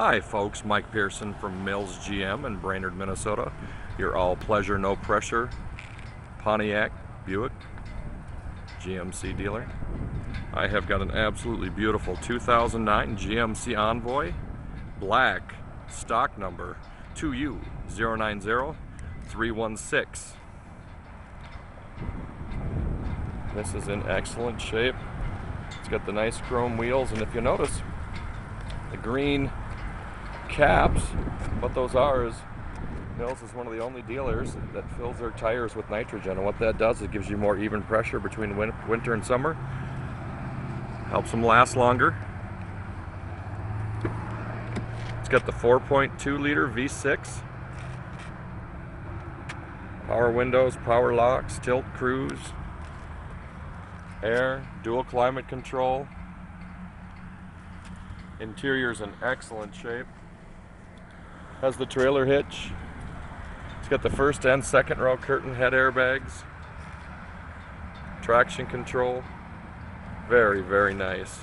Hi folks, Mike Pearson from Mills GM in Brainerd, Minnesota. Your all pleasure, no pressure Pontiac Buick GMC dealer. I have got an absolutely beautiful 2009 GMC Envoy, black, stock number 2U090316. This is in excellent shape. It's got the nice chrome wheels and if you notice, the green caps, what those are is Mills is one of the only dealers that fills their tires with nitrogen and what that does is gives you more even pressure between win winter and summer. Helps them last longer. It's got the 4.2 liter V6 power windows power locks tilt cruise air dual climate control. Interior's in excellent shape has the trailer hitch. It's got the first and second row curtain head airbags. Traction control. Very, very nice.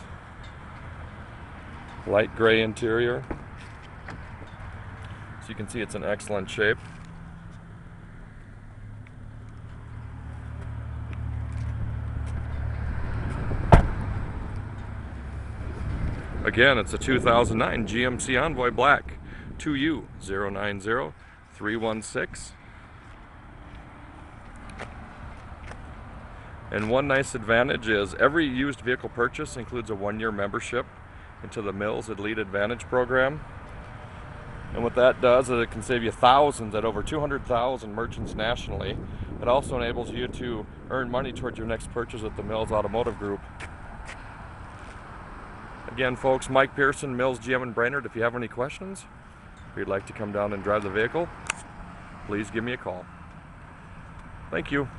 Light gray interior. So you can see it's in excellent shape. Again, it's a 2009 GMC Envoy Black. 2U 090 316. And one nice advantage is every used vehicle purchase includes a one-year membership into the Mills Elite Advantage program. And what that does is it can save you thousands at over 200,000 merchants nationally. It also enables you to earn money towards your next purchase at the Mills Automotive Group. Again, folks, Mike Pearson, Mills GM in Brainerd. If you have any questions, if you'd like to come down and drive the vehicle, please give me a call. Thank you.